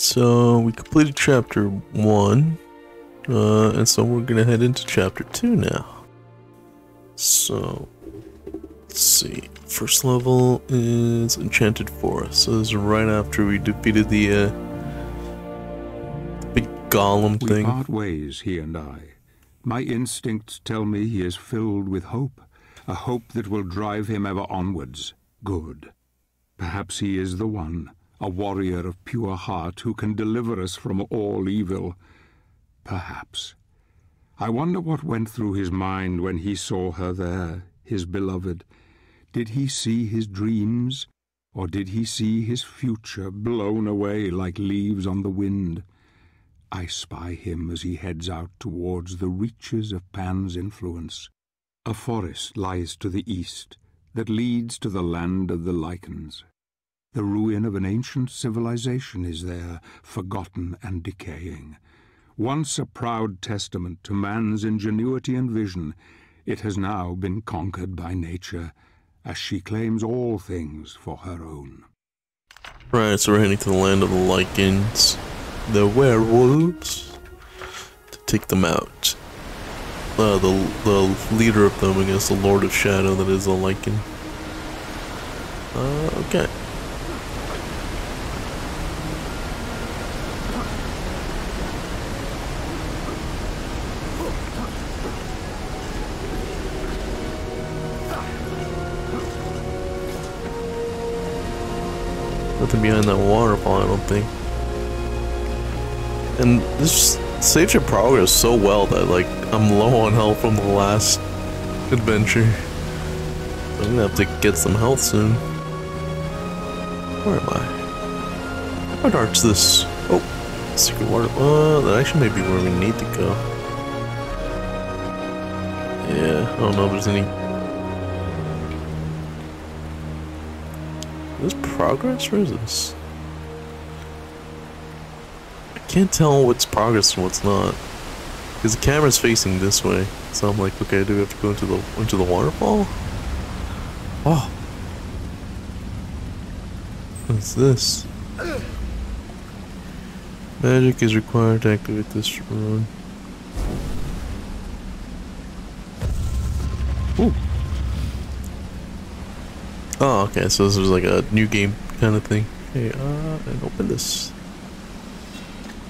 so we completed chapter one, uh, and so we're gonna head into chapter two now. So, let's see. First level is Enchanted Forest. So this is right after we defeated the, uh, the big golem we thing. part ways, he and I. My instincts tell me he is filled with hope, a hope that will drive him ever onwards. Good. Perhaps he is the one, a warrior of pure heart who can deliver us from all evil. Perhaps. I wonder what went through his mind when he saw her there, his beloved. Did he see his dreams, or did he see his future blown away like leaves on the wind? I spy him as he heads out towards the reaches of Pan's influence. A forest lies to the east that leads to the land of the Lycans. The ruin of an ancient civilization is there, forgotten and decaying. Once a proud testament to man's ingenuity and vision, it has now been conquered by nature, as she claims all things for her own. Right, so we're heading to the land of the Lycans, the werewolves, to take them out. Uh, the the leader of them, against the Lord of Shadow, that is a Lycan. Uh, okay. Nothing behind that waterfall, I don't think. And this saves your progress so well that, like, I'm low on health from the last adventure. I'm gonna have to get some health soon. Where am I? What art's this? Oh, secret water. Uh, that actually may be where we need to go. Yeah, I don't know if there's any progress or is this? I can't tell what's progress and what's not. Because the camera's facing this way. So I'm like, okay, do we have to go into the into the waterfall? Oh. What's this? Magic is required to activate this rune. Ooh. Oh, okay, so this is like a new game kind of thing. Hey, uh, and open this.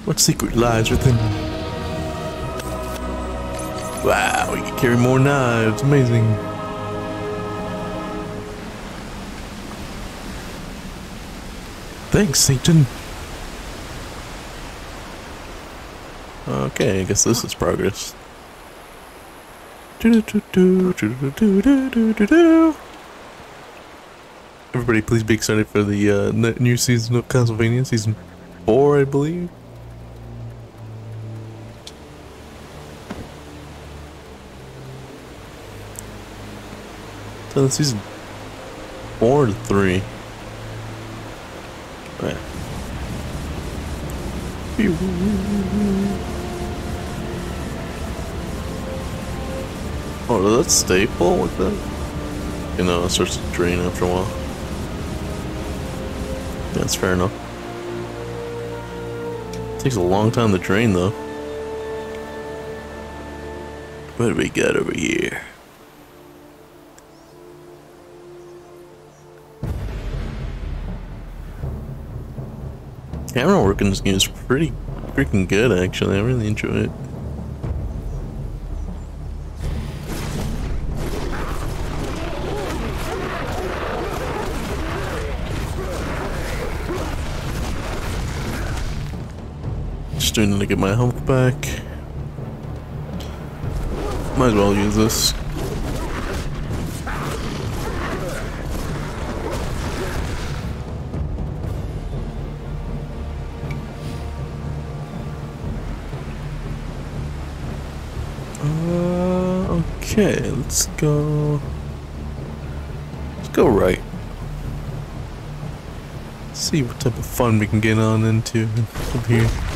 What secret lies within? Wow, we can carry more knives. Amazing. Thanks, Satan. Okay, I guess this is progress. Do do do do do do do do do. Everybody, please be excited for the uh, new season of Castlevania, season four, I believe. So season four to three. Right. Oh, does that full with that? You know, it starts to drain after a while. That's fair enough. Takes a long time to drain though. What do we got over here? Camera work in this game is pretty freaking good actually. I really enjoy it. Just doing to get my health back. Might as well use this. Uh, okay, let's go. Let's go right. see what type of fun we can get on into from here.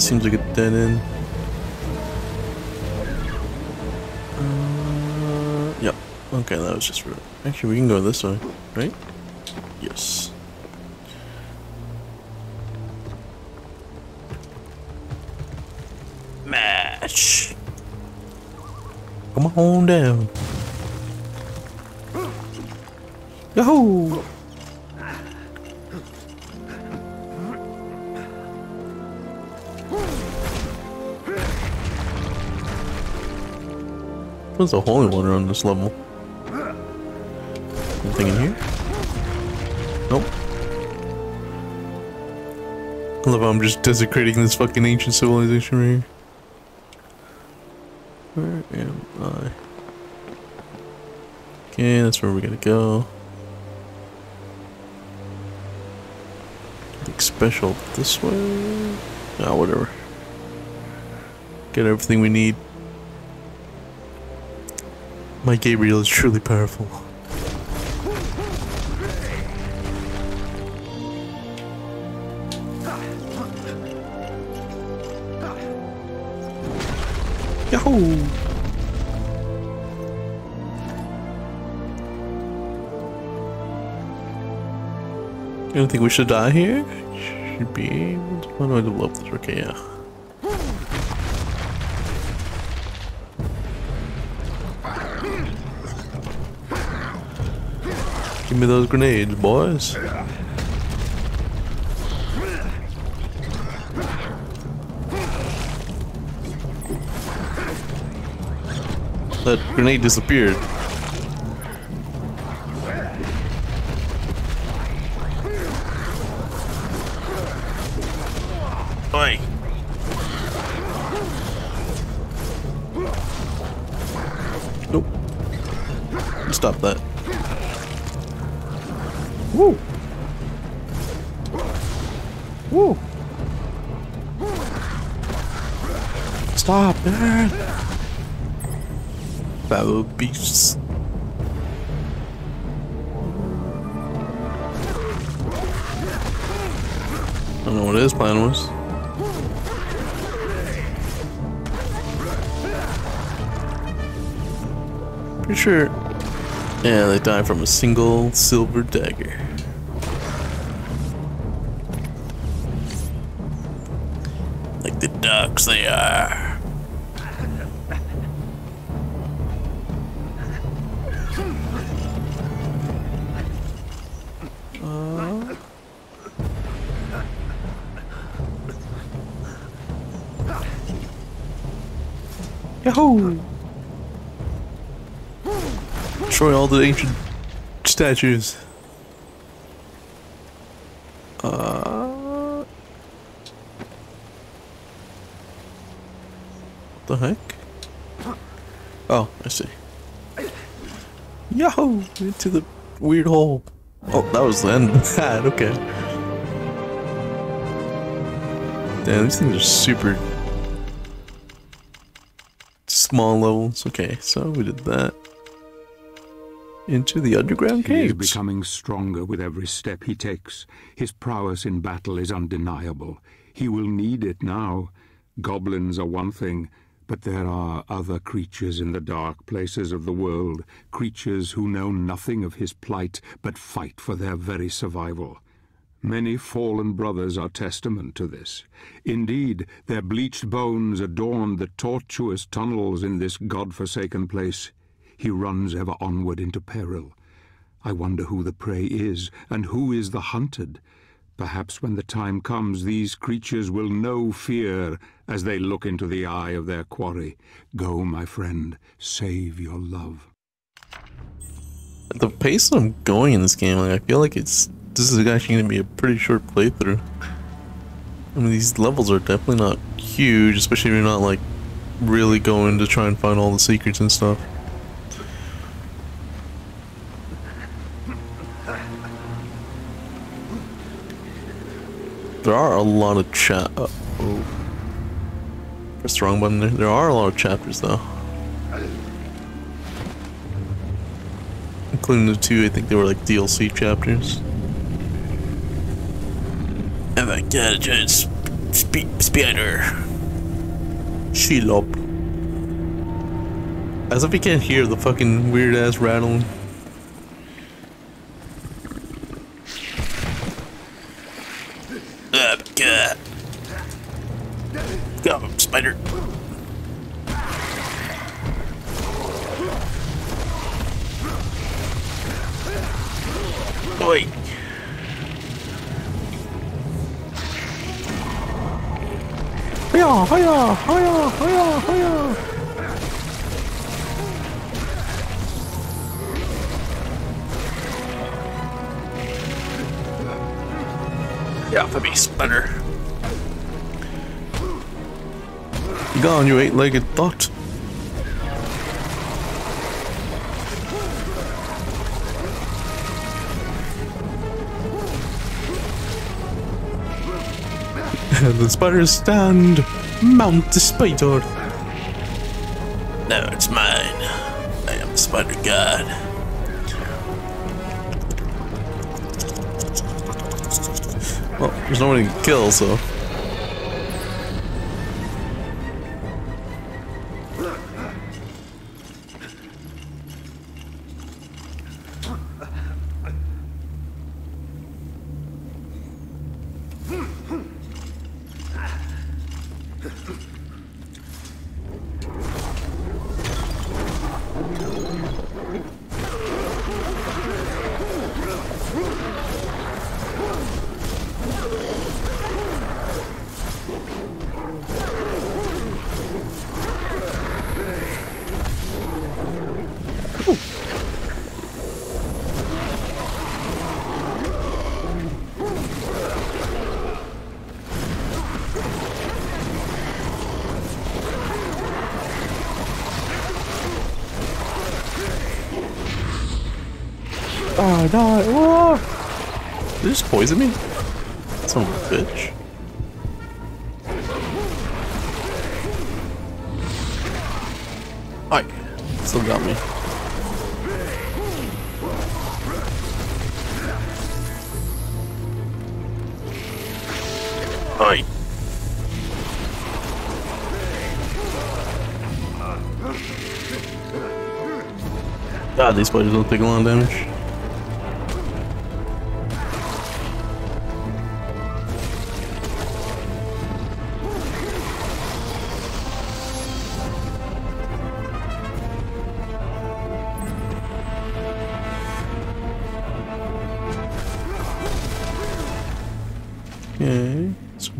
Seems like a dead end. Uh, yep. Okay, that was just rude. Actually, we can go this way, right? Yes. Match. Come on down. Yahoo! What's a holy water on this level? Anything in here? Nope. I love how I'm just desecrating this fucking ancient civilization right here. Where am I? Okay, that's where we gotta go. Special this way? Ah, whatever. Get everything we need. My Gabriel is truly powerful. Yahoo! You don't think we should die here? Should be able to way to blow up this. Okay, yeah. Give me those grenades, boys. That grenade disappeared. His plan was. Pretty sure. Yeah, they die from a single silver dagger. Like the ducks they are. Yahoo! Destroy all the ancient statues. Uh, what the heck? Oh, I see. Yahoo! Into the weird hole. Oh, that was the end of that. Okay. Damn, these things are super small levels. Okay, so we did that. Into the underground cave. He is becoming stronger with every step he takes. His prowess in battle is undeniable. He will need it now. Goblins are one thing, but there are other creatures in the dark places of the world, creatures who know nothing of his plight, but fight for their very survival. Many fallen brothers are testament to this. Indeed, their bleached bones adorn the tortuous tunnels in this god-forsaken place. He runs ever onward into peril. I wonder who the prey is, and who is the hunted. Perhaps when the time comes, these creatures will know fear as they look into the eye of their quarry. Go, my friend, save your love. At the pace I'm going in this game, like I feel like it's this is actually going to be a pretty short playthrough. I mean, these levels are definitely not huge, especially if you're not like really going to try and find all the secrets and stuff. There are a lot of chat. Uh, oh. Press the wrong button there. There are a lot of chapters though. Including the two, I think they were like DLC chapters. A giant sp spider. Shelob. As if you can't hear the fucking weird ass rattling. Oh god. Go, spider. Oi. Hiya, hiya, hiya, hiya, hiya. Yeah, for me, spider. Gone, you eight-legged thought. The spiders stand. Mount the spider. Now it's mine. I am the spider god. Well, there's nobody to kill, so. No. Oh. Did just poison me? A bitch. Alright. Still got me. Alright. God, these spiders don't take a lot of damage.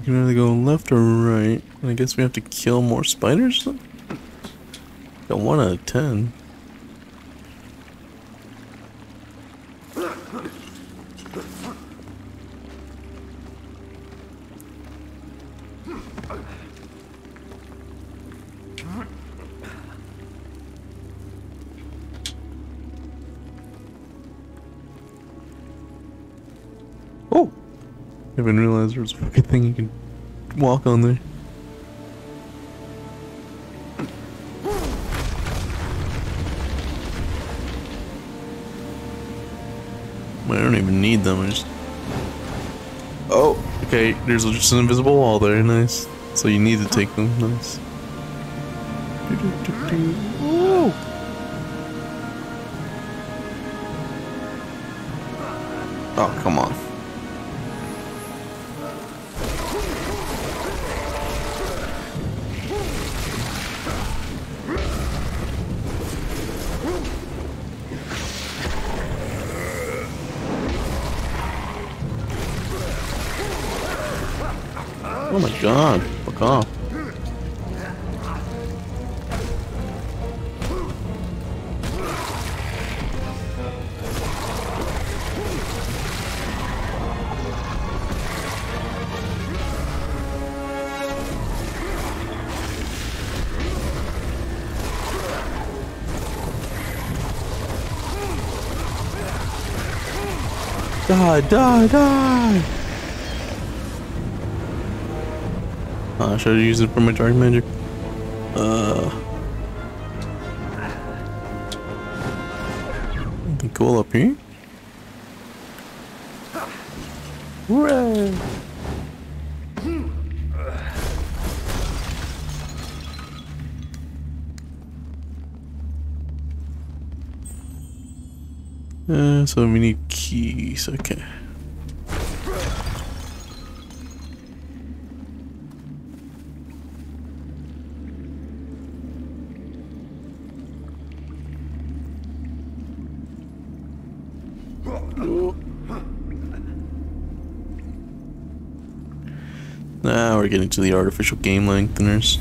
We can either go left or right. I guess we have to kill more spiders? Got one out of ten. Didn't realize there was a fucking thing you can walk on there. I don't even need them, I just... Oh! Okay, there's just an invisible wall there, nice. So you need to take them, nice. Oh, come on. God, fuck off. Die, die, die! Uh, should I use it for my dark magic? Uh... Cool up here? Hooray! Uh, so we need keys, okay. Now we're getting to the artificial game lengtheners.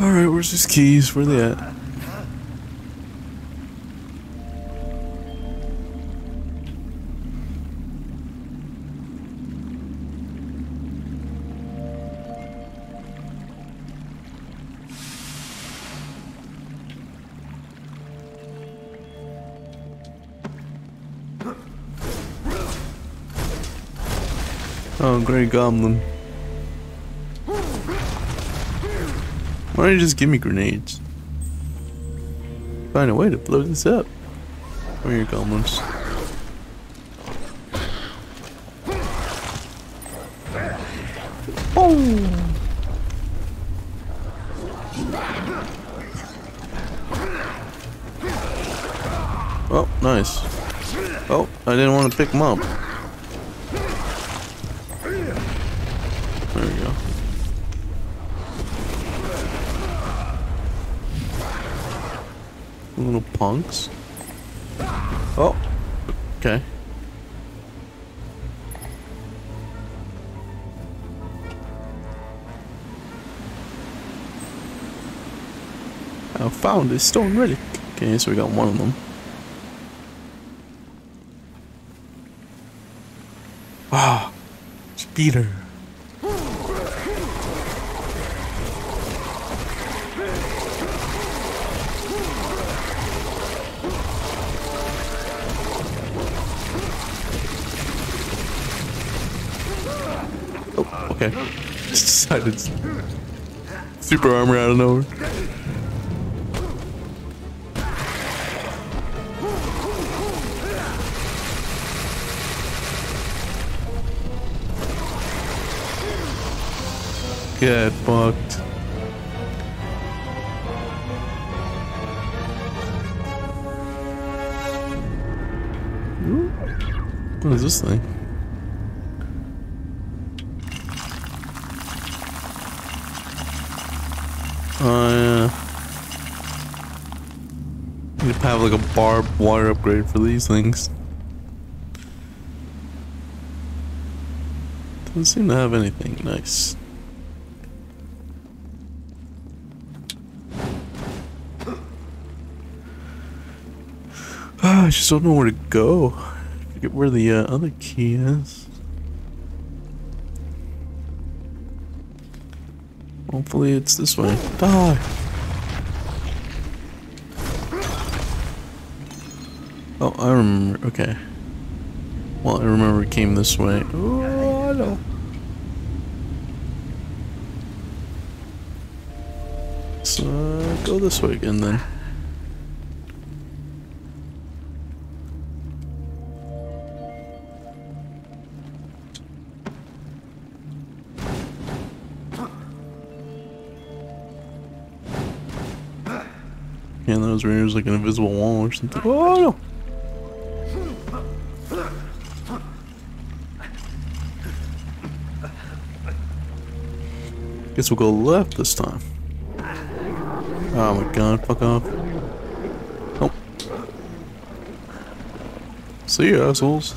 Alright, where's his keys? Where are they at? Grey Goblin. Why don't you just give me grenades? Find a way to blow this up. Where are your goblins? Oh! Oh, nice. Oh, I didn't want to pick them up. Little punks. Oh, okay. I found a stone relic. Okay, so we got one of them. Ah, it's Peter. Okay. Just decided super armor out of nowhere. Get fucked. What is this thing? Oh yeah. Need to have like a barbed wire upgrade for these things. Doesn't seem to have anything nice. Ah, I just don't know where to go. Forget where the uh, other key is. Hopefully it's this way. Die! Oh, I remember. Okay. Well, I remember it came this way. Oh, no. So, go this way again then. Yeah, those there's like an invisible wall or something. Oh no! Guess we'll go left this time. Oh my god, fuck off. Oh. See you, assholes.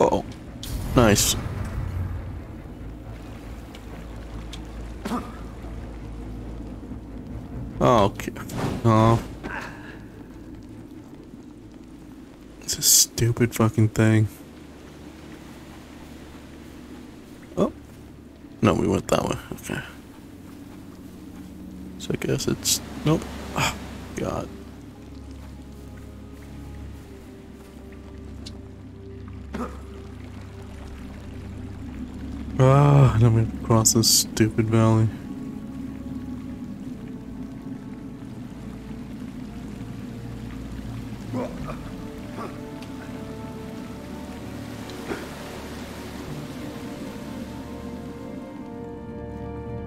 Uh oh. Nice. Oh, okay. Oh. Stupid fucking thing. Oh. No, we went that way. Okay. So I guess it's... Nope. Oh, God. Ah, now we to cross this stupid valley.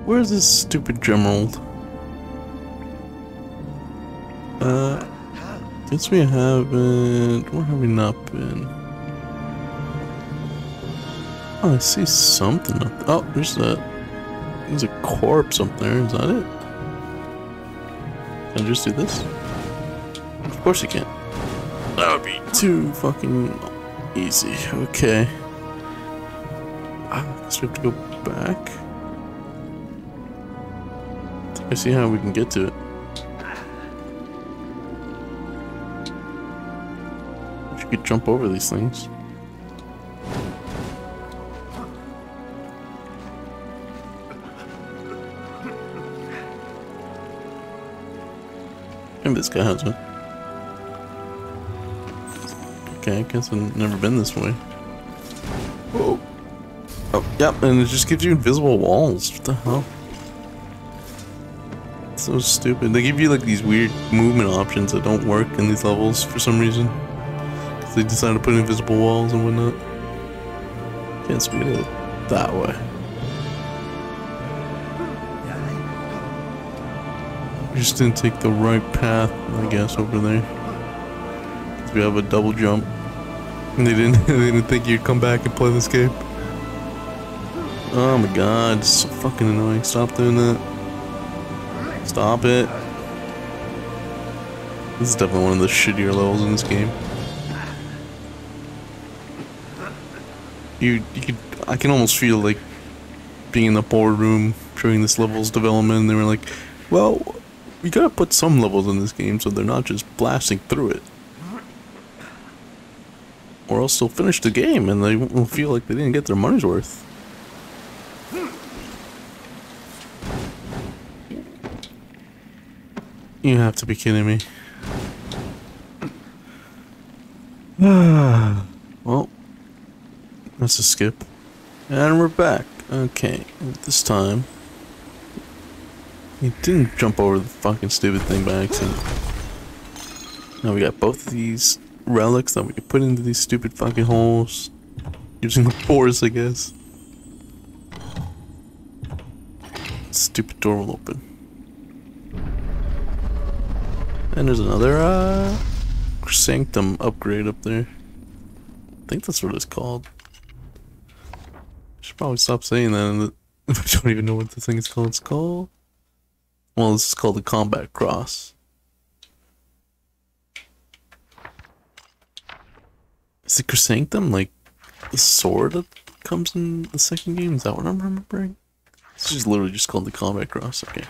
Where's this stupid Gemerald? Uh, guess we haven't. Where have we not been? Oh, I see something up. Oh, there's a. There's a corpse up there. Is that it? Can I just do this? Of course you can. That would be too fucking easy. Okay. I guess we have to go back. I see how we can get to it. If you could jump over these things. Maybe this guy has one. Okay, I guess I've never been this way. Whoa. Oh, yep, and it just gives you invisible walls. What the hell? So stupid. They give you like these weird movement options that don't work in these levels for some reason. Because they decided to put invisible walls and whatnot. Can't speed it that way. We just didn't take the right path, I guess, over there. Because we have a double jump. And they didn't, they didn't think you'd come back and play this game. Oh my god, it's so fucking annoying. Stop doing that. Stop it. This is definitely one of the shittier levels in this game. You, you could, I can almost feel like being in the boardroom during this level's development. They were like, well, we gotta put some levels in this game so they're not just blasting through it. Or else they'll finish the game and they won't feel like they didn't get their money's worth. You have to be kidding me. well, that's a skip. And we're back. Okay, this time... We didn't jump over the fucking stupid thing by accident. Now we got both of these relics that we can put into these stupid fucking holes. Using the force, I guess. Stupid door will open. And there's another uh, Sanctum upgrade up there. I think that's what it's called. I should probably stop saying that. I don't even know what the thing is called. It's called. Well, this is called the Combat Cross. Is it Chrysanthemum like the sword that comes in the second game? Is that what I'm remembering? This is literally just called the Combat Cross. Okay.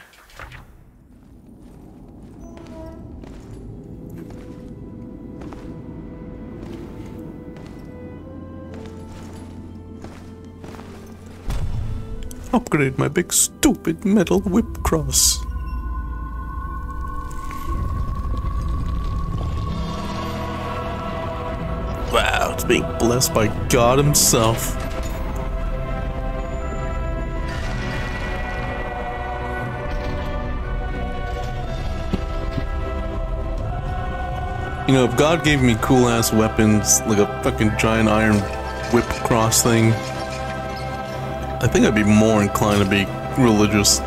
Upgrade my big stupid metal whip cross. Wow, it's being blessed by God himself. You know, if God gave me cool ass weapons, like a fucking giant iron whip cross thing, I think I'd be more inclined to be religious.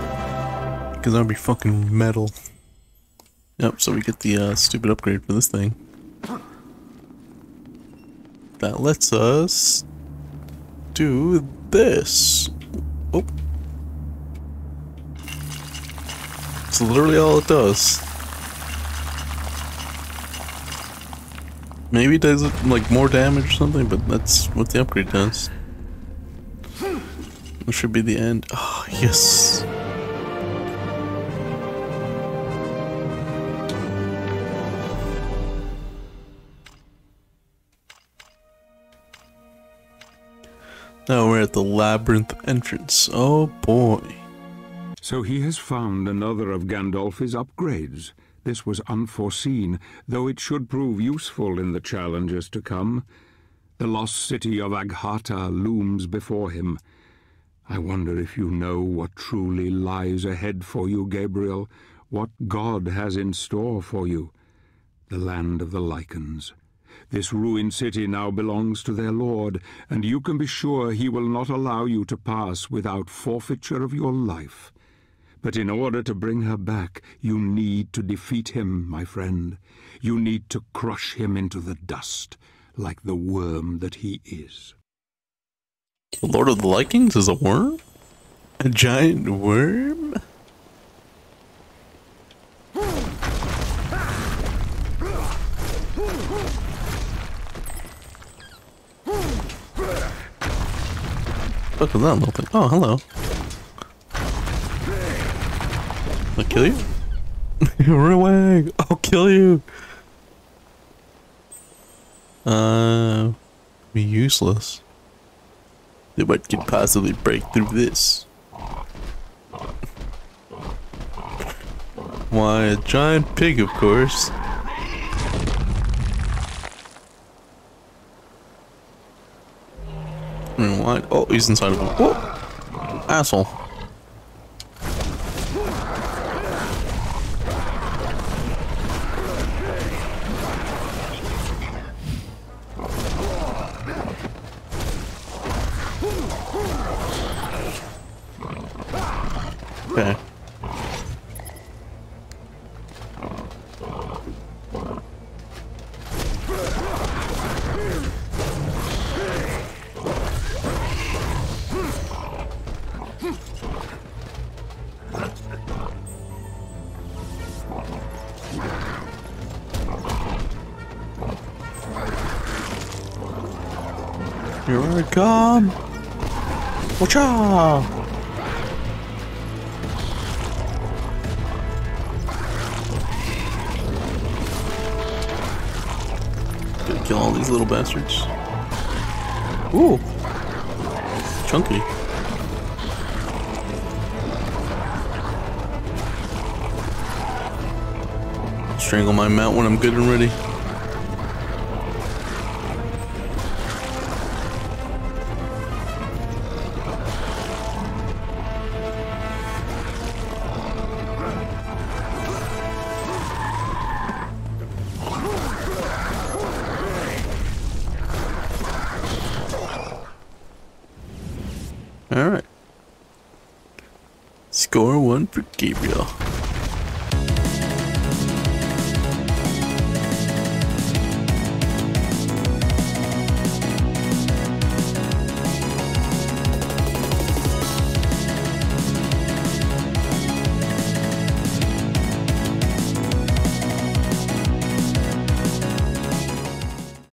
Because I'd be fucking metal. Yep, so we get the uh, stupid upgrade for this thing. That lets us do this. Oh. It's literally all it does. Maybe it does like more damage or something, but that's what the upgrade does. This should be the end. Oh, yes. Now we're at the labyrinth entrance. Oh boy. So he has found another of Gandolfi's upgrades. This was unforeseen, though it should prove useful in the challenges to come. The lost city of Agharta looms before him. I wonder if you know what truly lies ahead for you, Gabriel, what God has in store for you. The land of the Lycans. This ruined city now belongs to their lord, and you can be sure he will not allow you to pass without forfeiture of your life. But in order to bring her back, you need to defeat him, my friend. You need to crush him into the dust, like the worm that he is. The Lord of the Lycans is a worm? A giant worm? Look at that little thing. Oh, hello. I'll kill you? Run away! I'll kill you! Uh, be useless. What could possibly break through this? Why, a giant pig, of course. Why? Oh, he's inside of him. Oh, asshole. Here I come! Watch out! Gotta kill all these little bastards. Ooh! Chunky. Strangle my mount when I'm good and ready. Gabriel.